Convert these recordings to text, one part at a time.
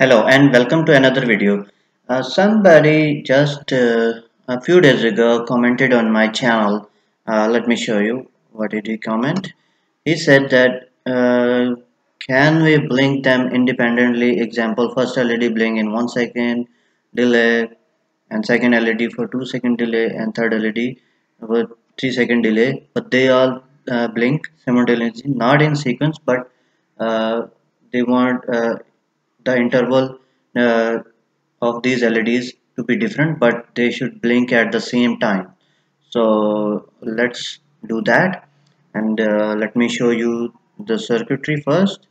Hello and welcome to another video. Uh, somebody just uh, a few days ago commented on my channel. Uh, let me show you. What did he comment? He said that uh, can we blink them independently? Example, first LED blink in 1 second delay and second LED for 2 second delay and third LED with 3 second delay. But they all uh, blink simultaneously, not in sequence, but uh, they want the interval uh, of these LEDs to be different but they should blink at the same time. So let's do that. And uh, let me show you the circuitry first.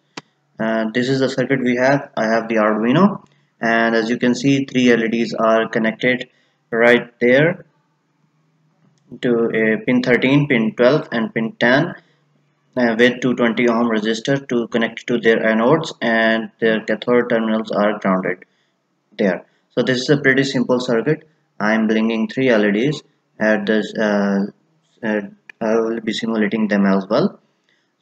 Uh, this is the circuit we have. I have the Arduino. And as you can see three LEDs are connected right there to a pin 13 pin 12 and pin 10 uh, with 220 ohm resistor to connect to their anodes and their cathode terminals are grounded there. So this is a pretty simple circuit. I'm blinking three LEDs at this uh, uh, I will be simulating them as well.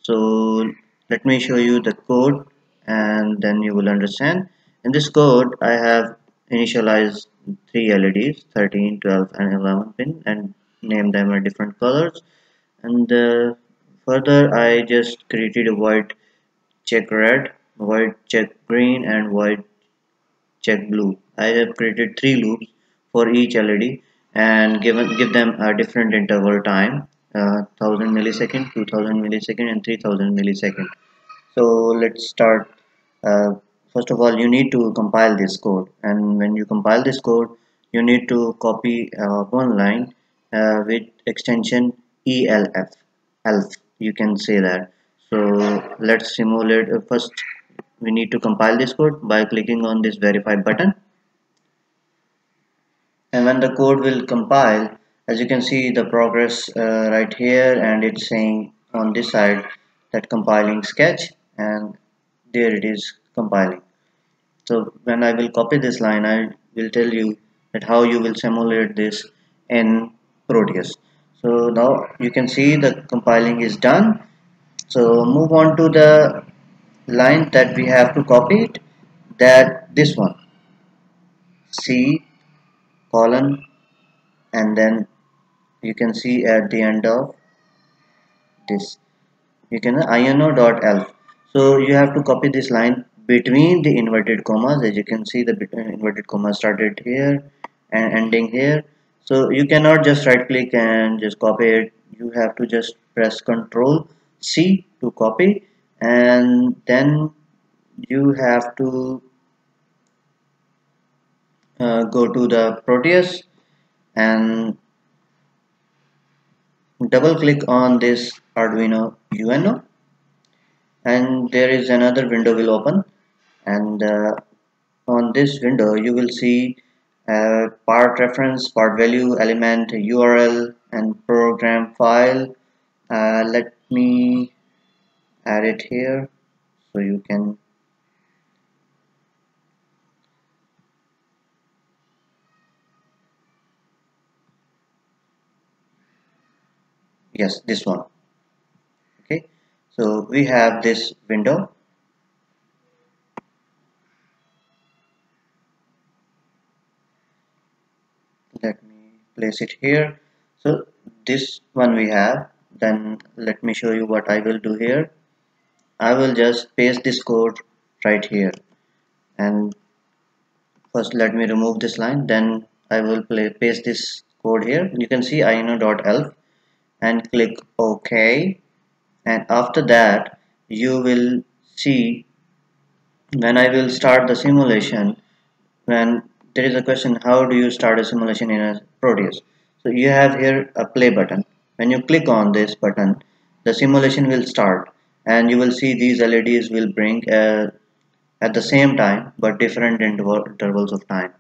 So let me show you the code and then you will understand. In this code I have initialized three LEDs 13 12 and 11 pin and name them in different colors. And uh, further I just created a white check red white check green and white check blue. I have created three loops for each LED and given give them a different interval time uh, 1000 millisecond 2000 millisecond and 3000 millisecond. So let's start uh, first of all you need to compile this code. And when you compile this code you need to copy uh, one line uh, with extension ELF ELF you can say that. So let's simulate uh, first we need to compile this code by clicking on this verify button. And when the code will compile as you can see the progress uh, right here and it's saying on this side that compiling sketch and there it is compiling. So when I will copy this line I will tell you that how you will simulate this in Proteus so now you can see the compiling is done. So move on to the line that we have to copy it that this one. C colon and then you can see at the end of this. You can ino.elf so you have to copy this line between the inverted commas. As you can see the inverted comma started here and ending here so you cannot just right click and just copy it. You have to just press ctrl C to copy and then you have to uh, go to the Proteus and double click on this Arduino UNO and there is another window will open and uh, on this window you will see part reference, part value, element, URL and program file. Uh, let me add it here so you can yes this one okay so we have this window let me place it here. So this one we have. Then let me show you what I will do here. I will just paste this code right here. And first let me remove this line. Then I will play, paste this code here. You can see ino.elf and click OK. And after that you will see when I will start the simulation when there is a question how do you start a simulation in a Proteus so you have here a play button. When you click on this button the simulation will start and you will see these LEDs will bring uh, at the same time but different intervals of time.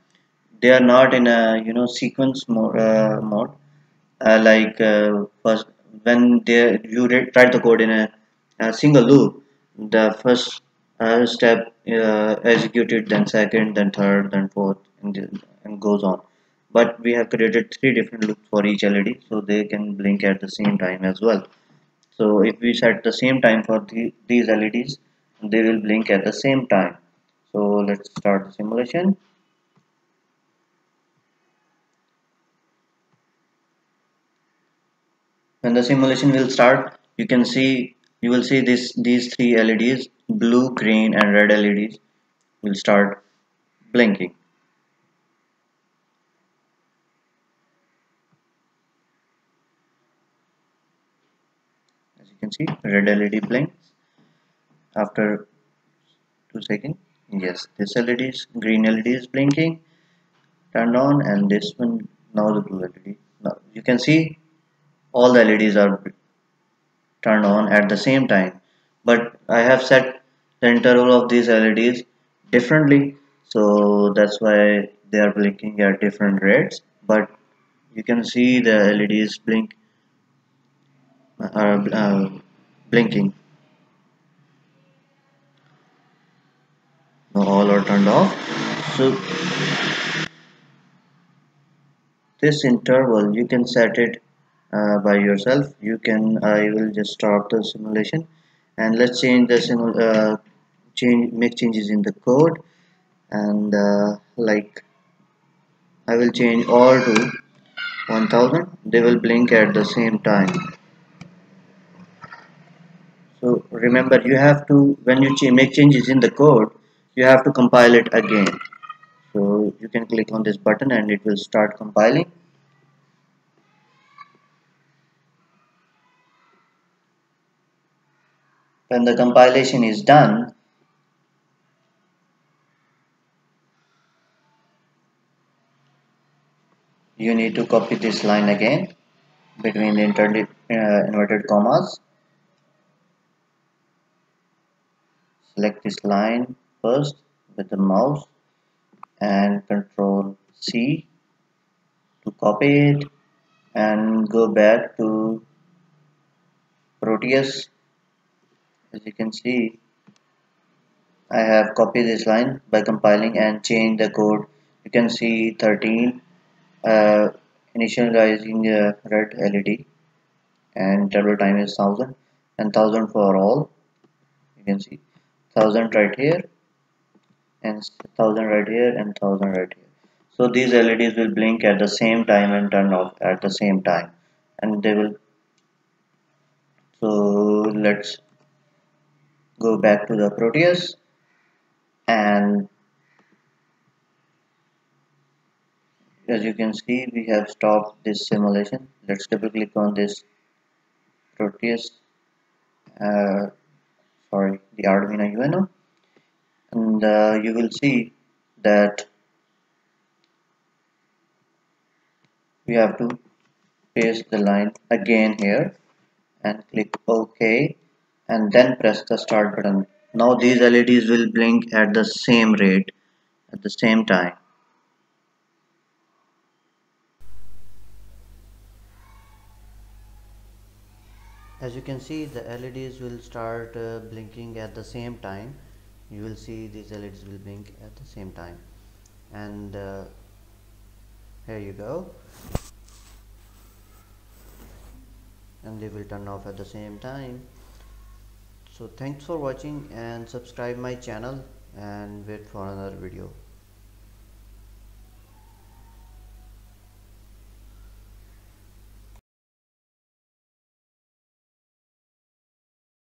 They are not in a you know sequence mode, uh, mode. Uh, like uh, first when they you write the code in a, a single loop the first uh, step uh, executed then second then third then fourth and, and goes on but we have created three different loops for each LED so they can blink at the same time as well. So if we set the same time for the, these LEDs they will blink at the same time. So let's start the simulation. When the simulation will start you can see you will see this these three LEDs blue green and red LEDs will start blinking as you can see red LED blinks. After two seconds yes this LED is green LED is blinking. Turned on and this one now the blue LED now you can see all the LEDs are turned on at the same time. But I have set the interval of these LEDs differently so that's why they are blinking at different rates. But you can see the LEDs blink are uh, blinking. Now all are turned off. So this interval you can set it uh, by yourself. You can I will just start the simulation. And let's change the simul uh, change make changes in the code. And uh, like I will change all to 1000 they will blink at the same time so remember you have to when you ch make changes in the code you have to compile it again. So you can click on this button and it will start compiling. When the compilation is done you need to copy this line again between the inverted, uh, inverted commas select this line first with the mouse and control C to copy it and go back to Proteus. As you can see I have copied this line by compiling and change the code. You can see 13 uh, initializing the red LED and travel time is 1000 and 1000 for all. You can see 1000 right here and 1000 right here and 1000 right here. So these LEDs will blink at the same time and turn off at the same time. And they will so let's go back to the Proteus and as you can see we have stopped this simulation. Let's double click on this Proteus uh, sorry the Arduino UNO and uh, you will see that we have to paste the line again here and click OK and then press the start button. Now these LEDs will blink at the same rate at the same time as you can see the LEDs will start uh, blinking at the same time. You will see these LEDs will blink at the same time. And uh, here you go. And they will turn off at the same time. So thanks for watching and subscribe my channel and wait for another video